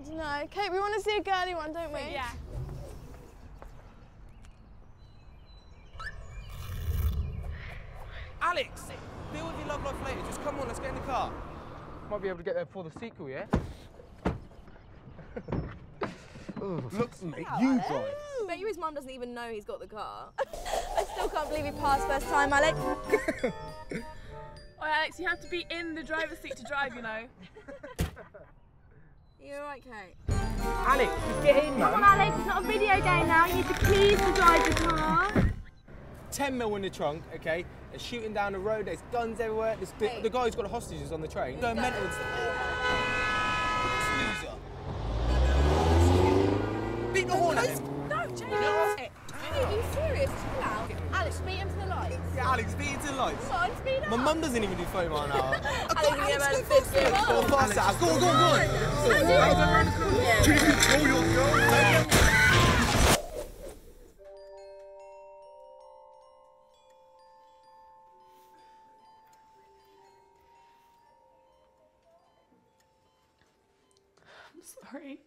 I don't know. Kate, we want to see a girly one, don't we? Yeah. Alex, deal with your love life later. Just come on, let's get in the car. Might be able to get there before the sequel, yeah? Look, mate, you drive. I bet you his mum doesn't even know he's got the car. I still can't believe he passed first time, Alex. Oh, Alex, you have to be in the driver's seat to drive, you know. You alright, Kate? Alex, just get in, Come on. Alex, it's not a video game now. You need the keys to drive the car. 10 mil in the trunk, okay? They're shooting down the road, there's guns everywhere. There's the, Hey. the guy's got hostages on the train. Going mental and stuff. Loser. Beat the horn at him. No, Jane. Hey, are you serious? Chill out. Alex, beat him to the lights. Yeah, Alex, beat it to the lights. Come on, speed up. My mum doesn't even do 30 mile an hour. Alex, you get around 50. Go faster. Go, go, go. I'm sorry.